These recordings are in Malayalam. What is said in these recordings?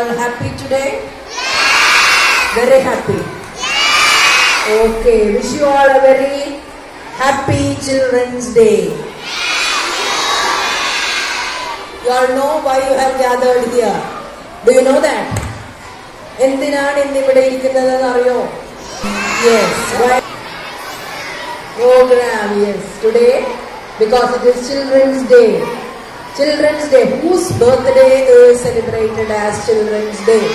Are you all happy today? Very happy. Okay, wish you all a very happy Children's Day. You all know why you have gathered here. Do you know that? എന്തിനാണ് ഇന്ന് ഇവിടെ ഇരിക്കുന്നതെന്ന് അറിയോ yes program yes today because it is children's day children's Day. Whose birthday is celebrated as Children's Day?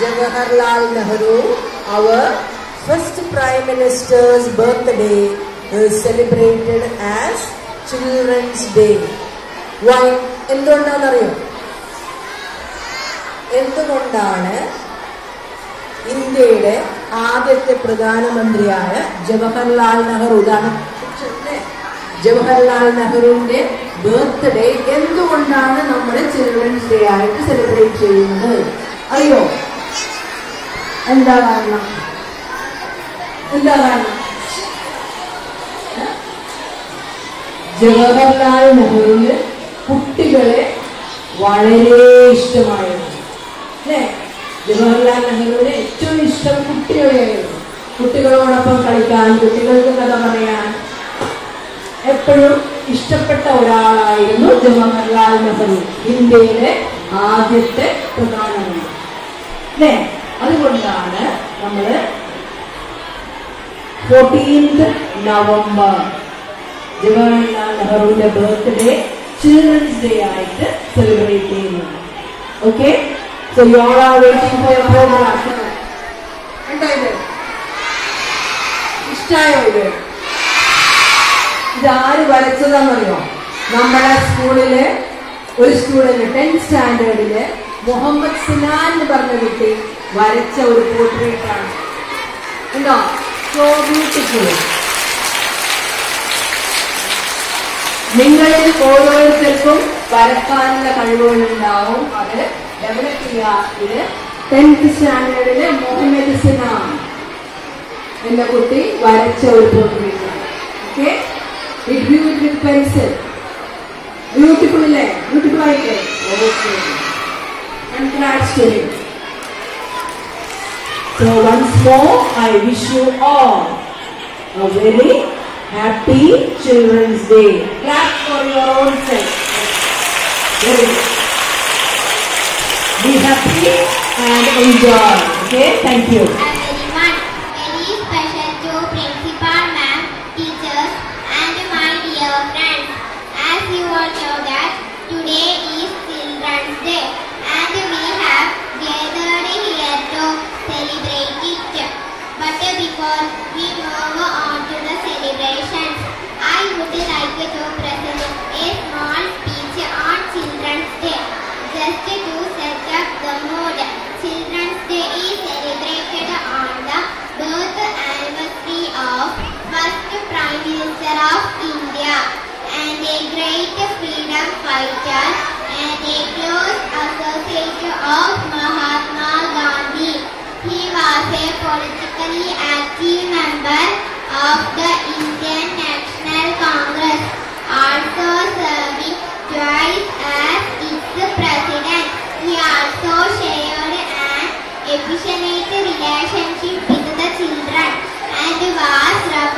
Jawaharlal Nehru, our first Prime Minister's birthday is celebrated as Children's Day. Why? എന്തുകൊണ്ടാണെന്നറിയോ എന്തുകൊണ്ടാണ് ഇന്ത്യയുടെ ആദ്യത്തെ പ്രധാനമന്ത്രിയായ ജവഹർലാൽ നെഹ്റു അല്ലേ? ജവഹർലാൽ നെഹ്റുവിന്റെ ബർത്ത്ഡേ എന്തുകൊണ്ടാണ് നമ്മൾ ചിൽഡ്രൻസ് ഡേ ആയിട്ട് സെലിബ്രേറ്റ് ചെയ്യുന്നത്? അറിയോ? എന്താ കാരണം? എന്താ കാരണം? ജവഹർലാൽ നെഹ്റുവിന് കുട്ടികളെ വളരെ ഇഷ്ടമായിരുന്നു. അല്ലേ? ജവഹർലാൽ നെഹ്റുവിന് ഏറ്റവും ഇഷ്ടം കുട്ടികളെയായിരുന്നു. കുട്ടികളോടൊപ്പം കളിക്കാൻ കുട്ടികൾക്ക് കഥ പറയാൻ എപ്പോഴും ഇഷ്ടപ്പെട്ട ഒരാളായിരുന്നു ജവഹർലാൽ നെഹ്റു ഇന്ത്യയിലെ ആദ്യത്തെ പ്രധാനമന്ത്രി. അല്ലേ അതുകൊണ്ടാണ് നമ്മൾ ഫോർട്ടീൻത് നവംബർ ജവഹർലാൽ നെഹ്റുവിന്റെ ബർത്ത്ഡേ ചിൽഡ്രൻസ് ഡേ ആയിട്ട് സെലിബ്രേറ്റ് ചെയ്യുന്നത്. Okay so you all are waiting for your programme ഇഷ്ടായോ ഇത്? ഇതാര് വരച്ചതാണെന്നറിയോ നമ്മുടെ സ്കൂളിൽ ഒരു സ്റ്റുഡന്റ് ടെൻത്ത് സ്റ്റാൻഡേർഡിൽ മുഹമ്മദ് സിനാൻ എന്ന് പറഞ്ഞ കുട്ടി വരച്ച ഒരു പോർട്രേറ്റ് ആണ് ഉണ്ടോ? സോ ബ്യൂട്ടിഫുൾ നിങ്ങളിൽ ഓരോരുത്തർക്കും വരക്കാനുള്ള കഴിവുകളുണ്ടാവും. അത് ഡെവലപ്പ് ചെയ്യുക ഇത് ടെൻത്ത് സ്റ്റാൻഡേർഡിലെ മുഹമ്മദ് സിനാൻ എന്ന കുട്ടി വരച്ച ഒരു പോർട്രേറ്റ് ആണ് okay It view it with pencil beautiful അല്ലേ ബ്യൂട്ടിഫുൾ ആയില്ലേ okay congrats to him So once more, I wish you all a very happy Children's Day. Clap for your own self. Very good. Be happy and enjoy. Okay, thank you. We move on to the celebrations, I would like to present a small speech on Children's Day, just to set up the mood. Children's Day is celebrated on the birth anniversary of first Prime Minister of India and a great freedom fighter and a close associate of Mahatma Gandhi. He was a politically active member of the Indian National Congress, also serving twice as its president. He also shared an affectionate relationship with the children and was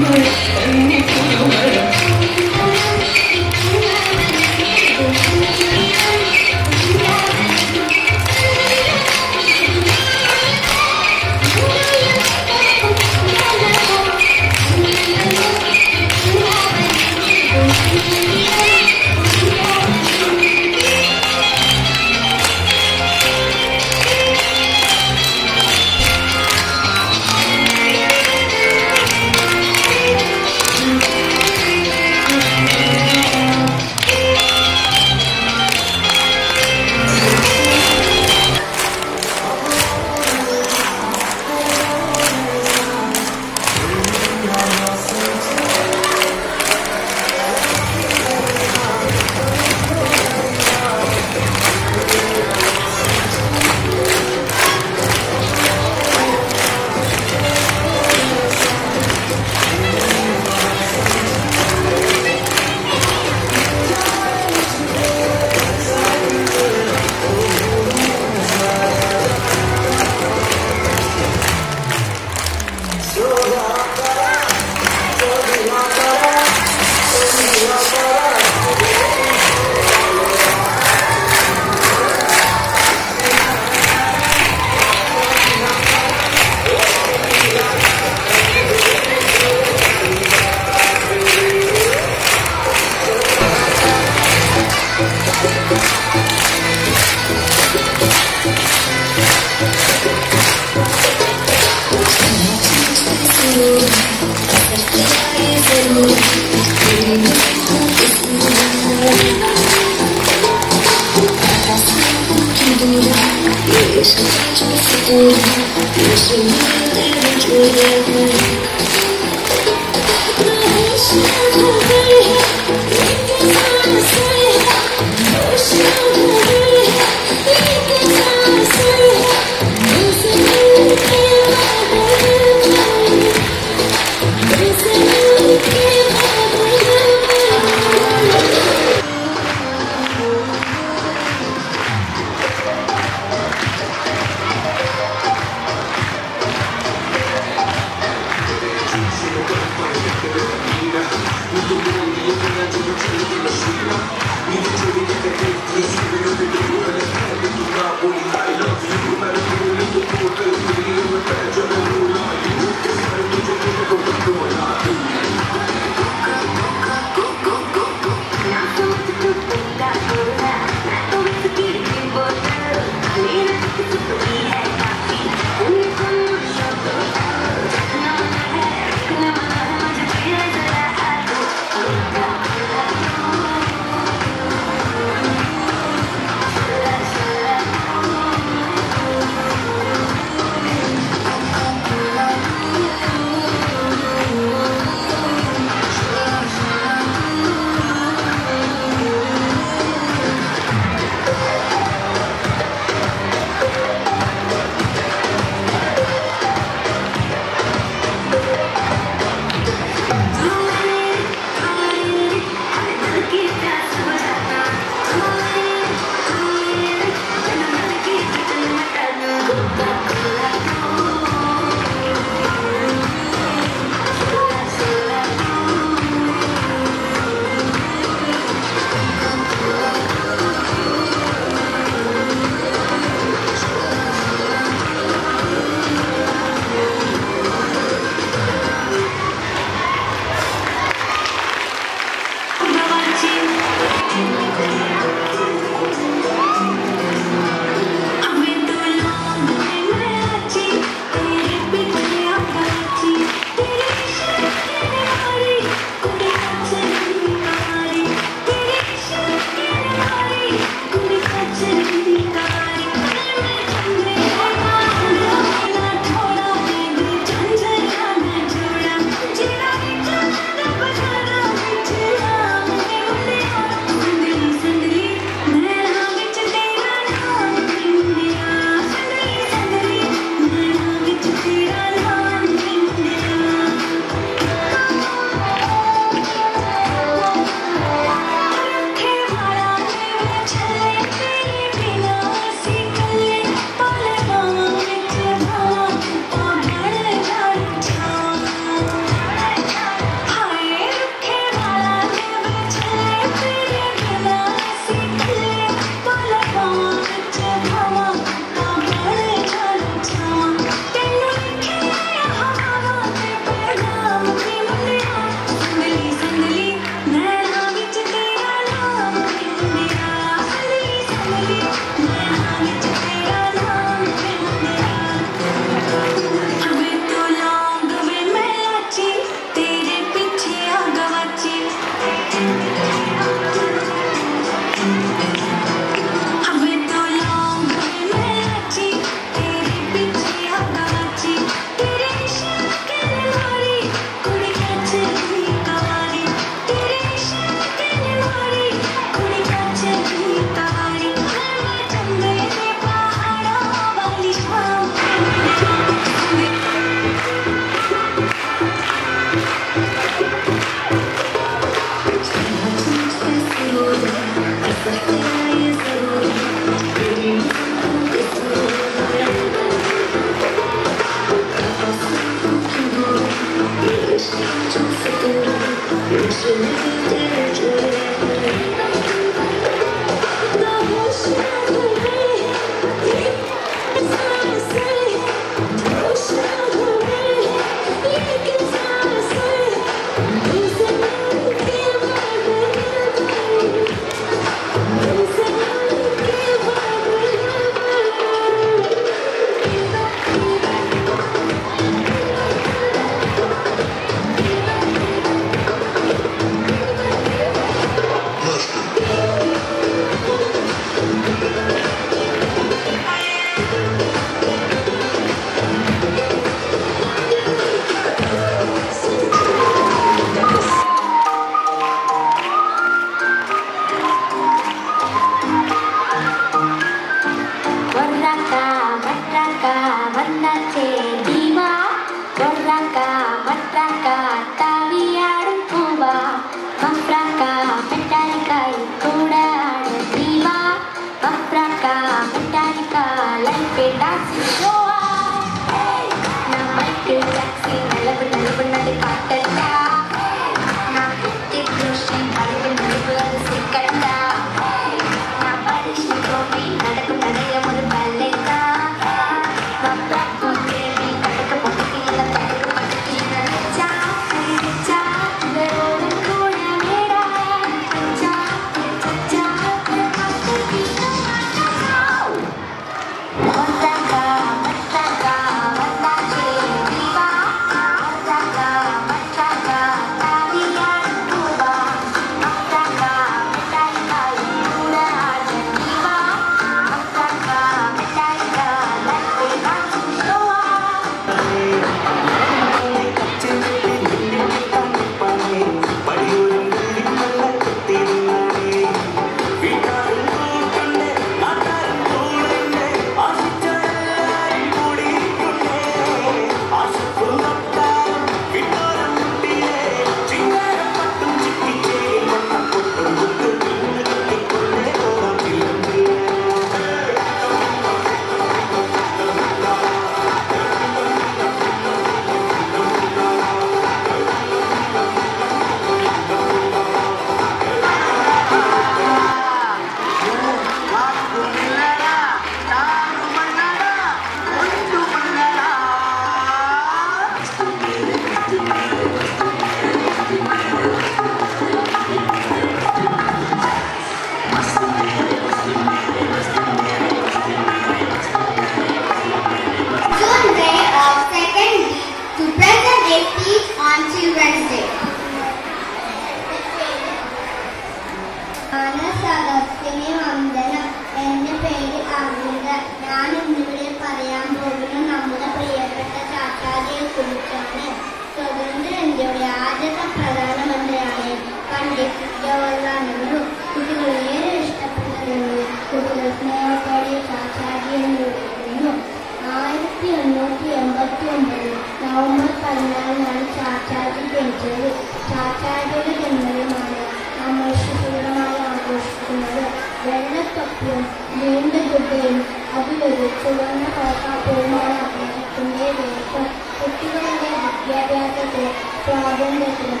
ചുവന്ന കോട്ട പൂമാണ് അദ്ദേഹത്തിന്റെ വേഷം കുട്ടികളുടെ വിദ്യാഭ്യാസത്തിലും സ്വാതന്ത്ര്യത്തിലും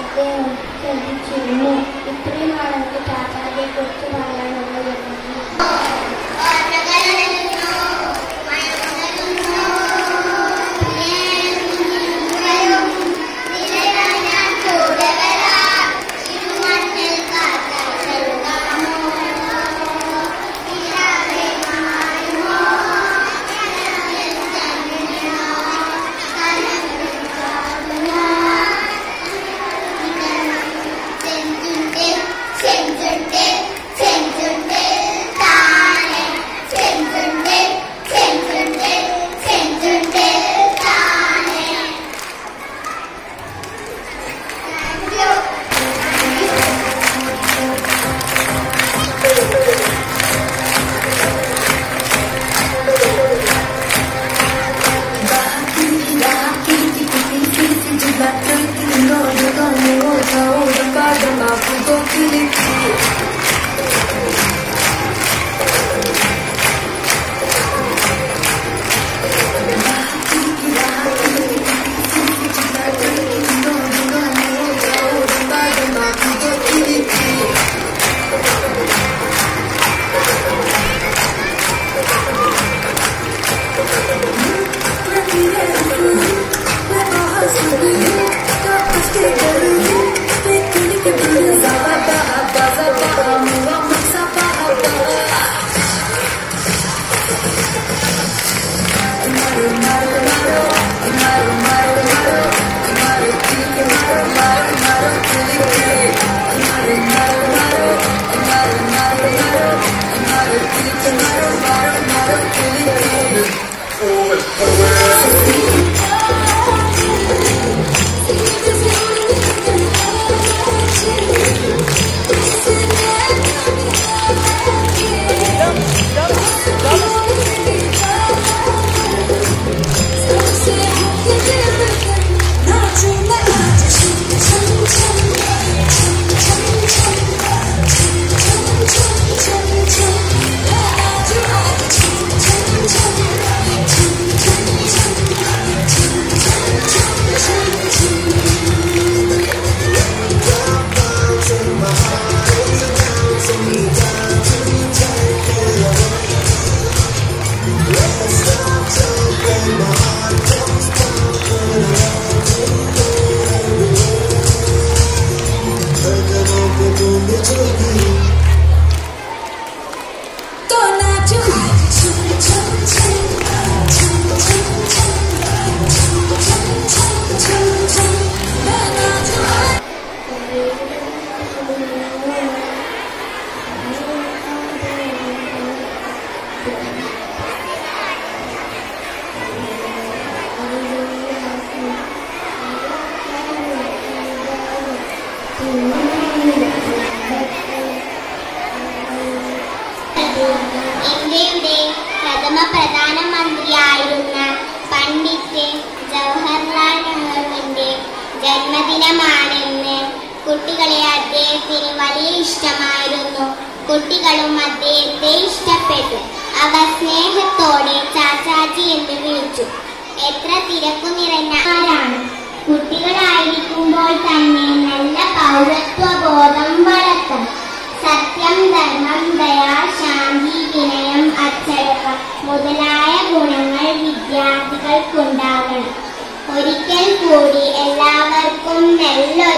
അദ്ദേഹം ശ്രദ്ധിച്ചിരുന്നു ഇത്രയുമാണ് എനിക്ക് താത്താരെ കുറിച്ച് പറയാനുള്ളത്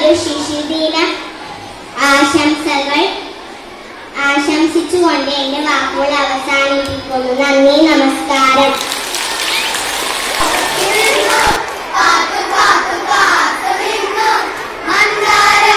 ഒരു ശിശുദിന ആശംസകൾ ആശംസിച്ചുകൊണ്ട് എന്റെ വാക്കുകൾ അവസാനിപ്പിക്കുന്നു നന്ദി നമസ്കാരം മന്ദാരം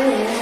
Yeah.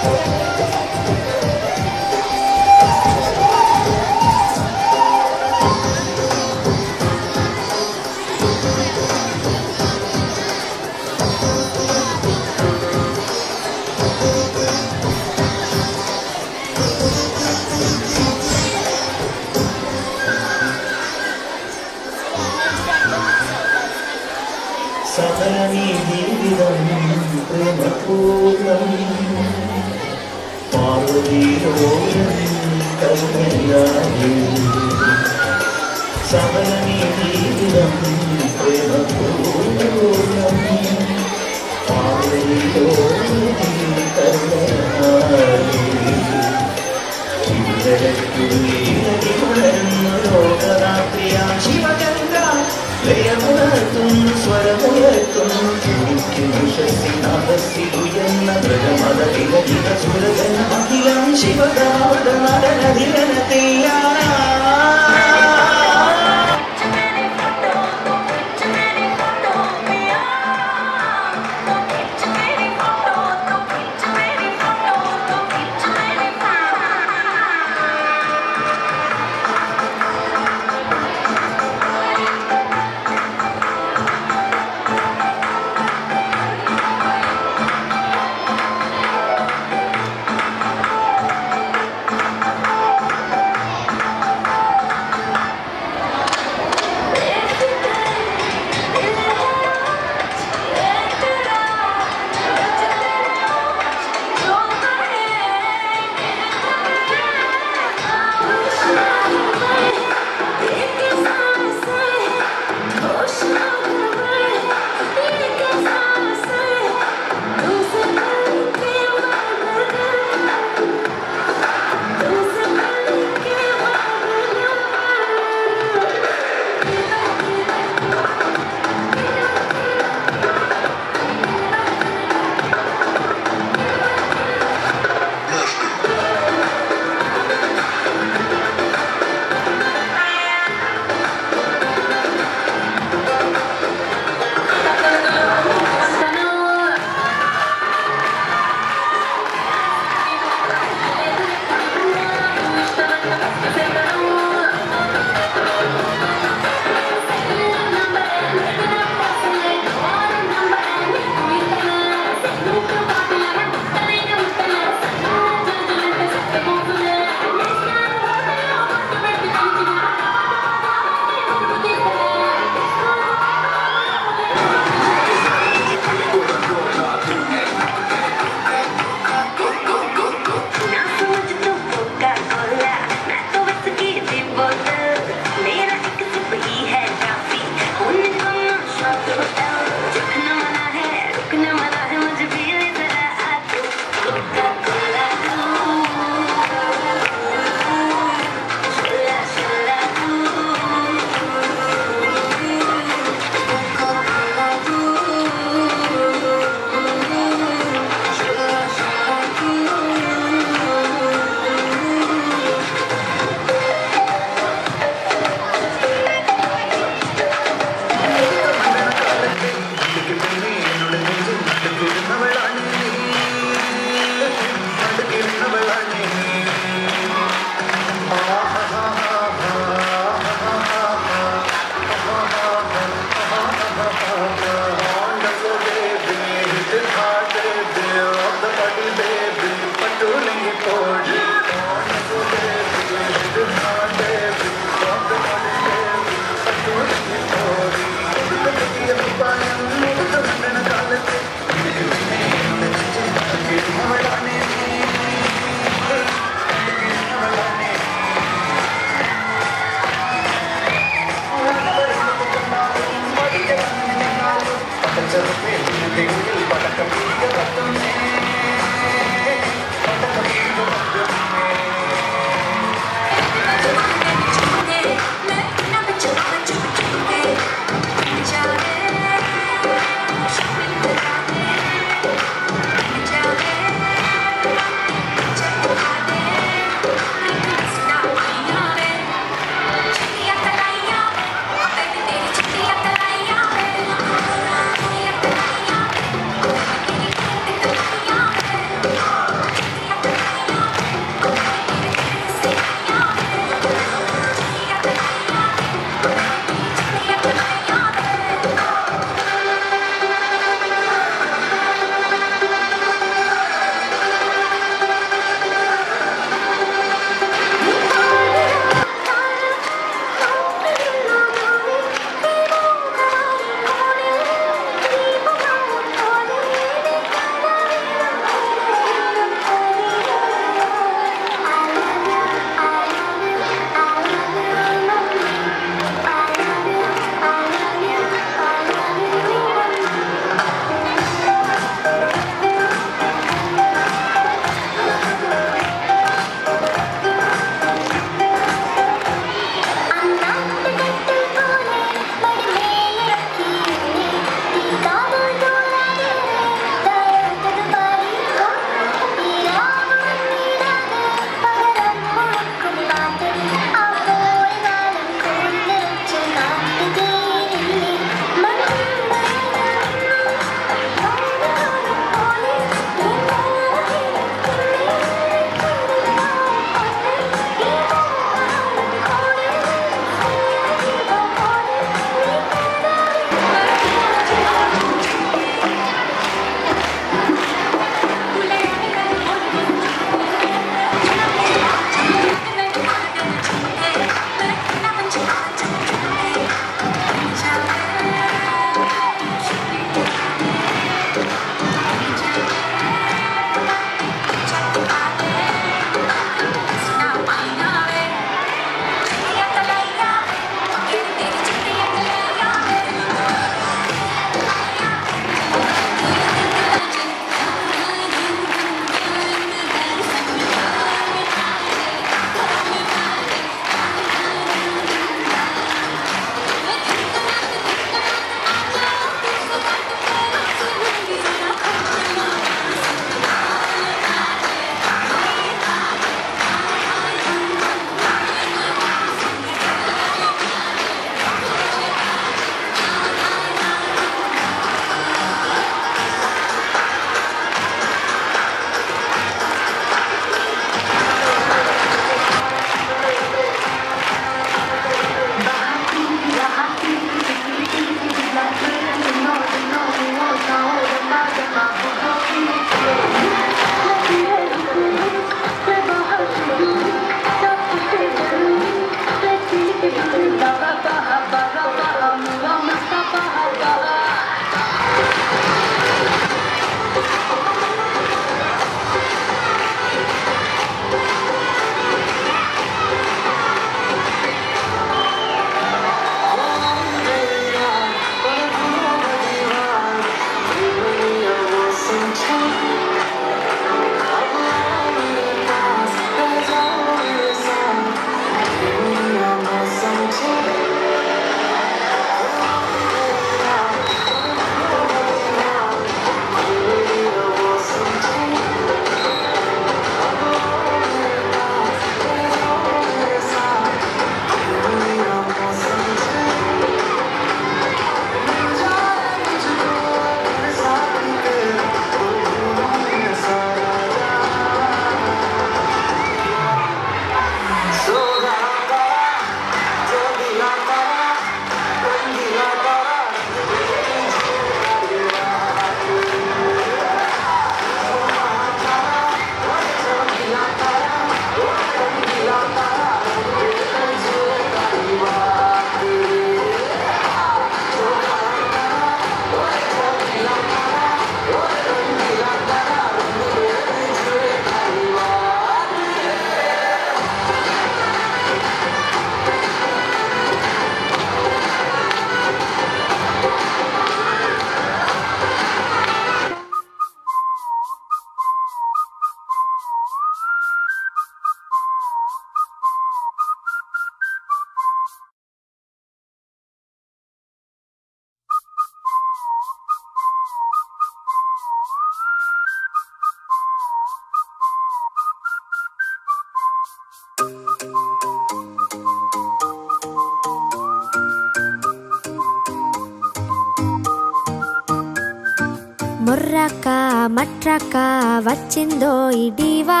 ముర్రక్క వచ్చిందో ఇడివా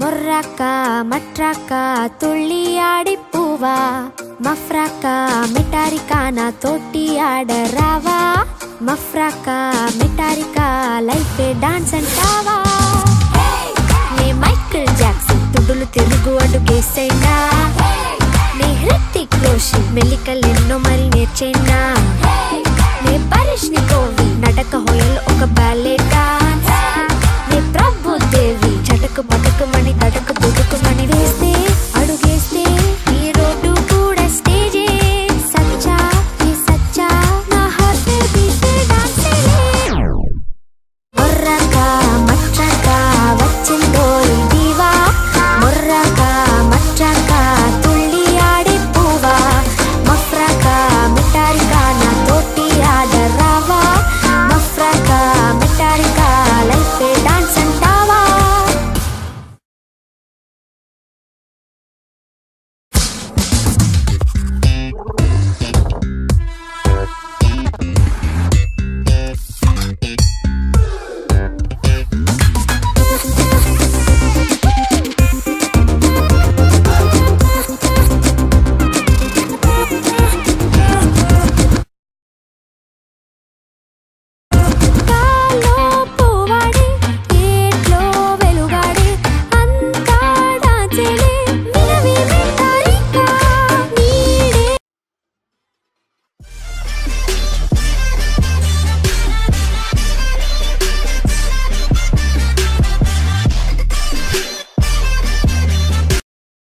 ముర్రక్క మట్రక్క తుళ్ళి ఆడి పువ్వా మఫ్రక్క మిటారికాన తోటి ఆడరావా? మఫ్రక్క మిటారికా లైఫ్ డాన్స్ అంటావా? నే మైకిల్ జాక్సన్ తుడులు తిరుగు అడుగేసైనా నే హృతిక్ క్లోషి మెల్లికలు ఎన్నో మరి నేర్చైనా? నే పరిష్ని కోవి నటక హోయలు ఒక బ్యాలెటా தடுக்கு மடுக்கு மணி தடுக்கு